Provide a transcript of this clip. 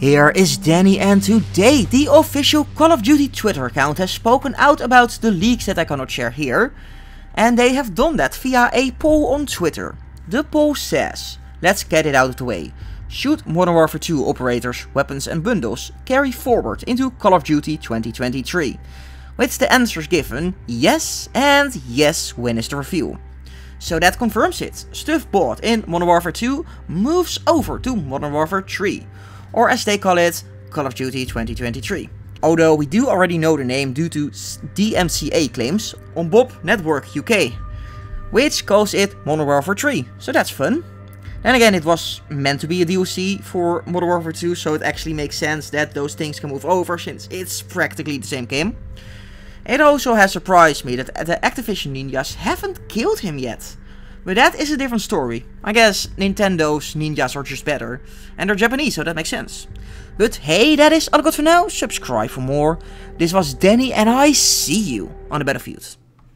Here is Danny and today the official Call of Duty Twitter account has spoken out about the leaks that I cannot share here. And they have done that via a poll on Twitter. The poll says, let's get it out of the way. Should Modern Warfare 2 operators, weapons and bundles carry forward into Call of Duty 2023? With the answers given, yes and yes when is the review. So that confirms it. Stuff bought in Modern Warfare 2 moves over to Modern Warfare 3 or as they call it, Call of Duty 2023. Although we do already know the name due to DMCA claims on Bob Network UK, which calls it Modern Warfare 3, so that's fun. Then again, it was meant to be a DLC for Modern Warfare 2, so it actually makes sense that those things can move over since it's practically the same game. It also has surprised me that the Activision ninjas haven't killed him yet. But that is a different story. I guess Nintendo's ninjas are just better. And they're Japanese, so that makes sense. But hey, that is all got for now. Subscribe for more. This was Danny and I see you on the battlefield.